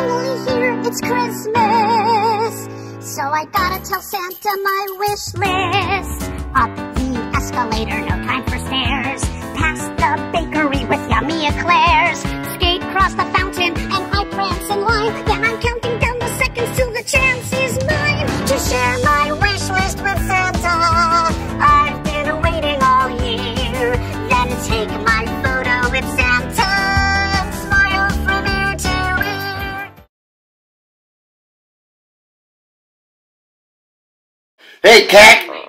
finally here, it's Christmas. So I gotta tell Santa my wish list. Up the escalator, no time for stairs. Past the bakery with yummy eclairs. Hey, cat!